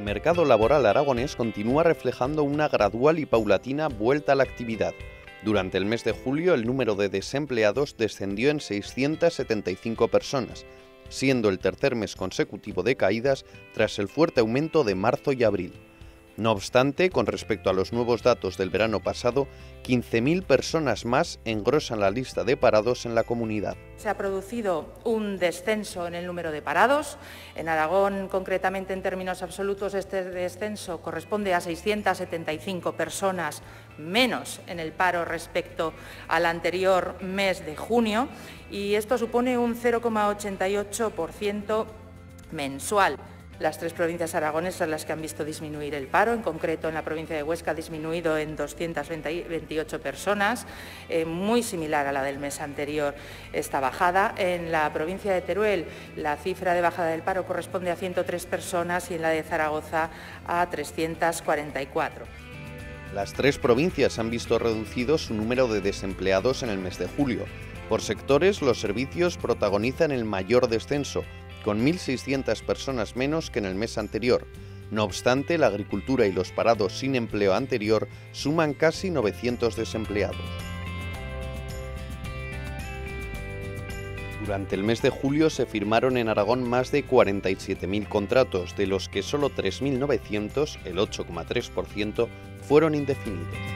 mercado laboral aragonés continúa reflejando una gradual y paulatina vuelta a la actividad. Durante el mes de julio el número de desempleados descendió en 675 personas, siendo el tercer mes consecutivo de caídas tras el fuerte aumento de marzo y abril. No obstante, con respecto a los nuevos datos del verano pasado, 15.000 personas más engrosan la lista de parados en la comunidad. Se ha producido un descenso en el número de parados. En Aragón, concretamente en términos absolutos, este descenso corresponde a 675 personas menos en el paro respecto al anterior mes de junio y esto supone un 0,88% mensual. Las tres provincias aragonesas son las que han visto disminuir el paro, en concreto en la provincia de Huesca ha disminuido en 228 personas, eh, muy similar a la del mes anterior esta bajada. En la provincia de Teruel la cifra de bajada del paro corresponde a 103 personas y en la de Zaragoza a 344. Las tres provincias han visto reducido su número de desempleados en el mes de julio. Por sectores, los servicios protagonizan el mayor descenso, con 1.600 personas menos que en el mes anterior. No obstante, la agricultura y los parados sin empleo anterior suman casi 900 desempleados. Durante el mes de julio se firmaron en Aragón más de 47.000 contratos, de los que solo 3.900, el 8,3%, fueron indefinidos.